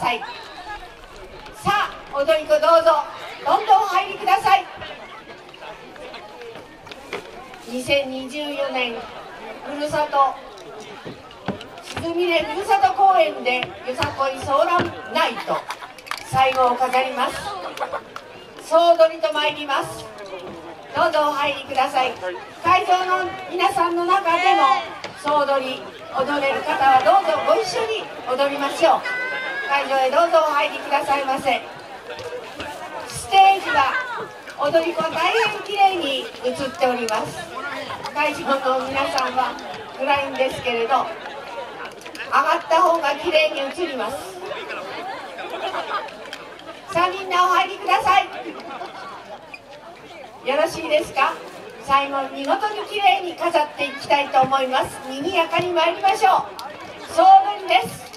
さい。さあ踊り子どうぞ。どんどんお入りください。2024年ふるさと鈴峰ふるさと公園でよさこいソーランナイト。最後を飾ります。総踊りと参ります。どうぞお入りください。会場の皆さんの中でも総踊り踊れる方はどうぞご一緒に踊りましょう。会場へどうぞお入りくださいませ。ステージは踊り子大変綺麗に映っております。会場の皆さんは暗いんですけれど上がった方が綺麗に映ります。さあみんなお入りください。よろしいですか？最後見事に綺麗に飾っていきたいと思います。賑やかに参りましょう。総分です。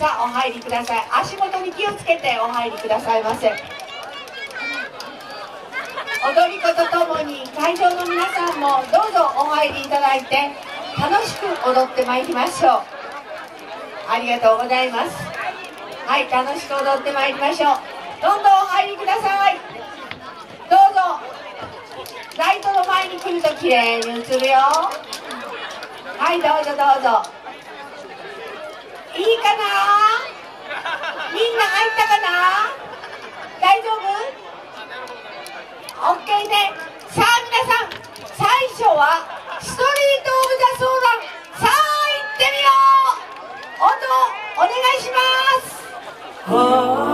さあお入りください。足元に気をつけてお入りくださいませ。踊り子とともに会場の皆さんもどうぞお入りいただいて楽しく踊ってまいりましょう。ありがとうございます。はい楽しく踊ってまいりましょう。どんどんお入りください。どうぞ。ライトの前に来ると綺麗に映るよ。はいどうぞどうぞ。いいかな？みんな入ったかな大丈夫 ?OK ね。さあ皆さん最初はストリート・オブ・ザ・ソーラン。さあ行ってみよう。音お願いします。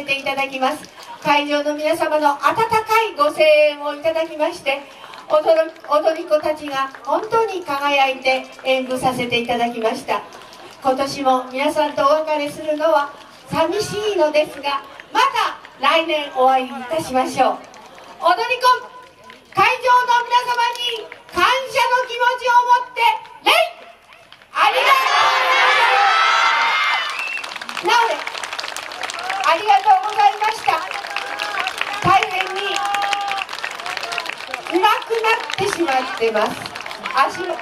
せていただきます。会場の皆様の温かいご声援をいただきまして踊り子たちが本当に輝いて演舞させていただきました。今年も皆さんとお別れするのは寂しいのですがまた来年お会いいたしましょう。踊り子会場の皆様に感謝の気持ちを持って礼ありがとうございます。なおでありがとうございました。大変にうまくなってしまってます。足の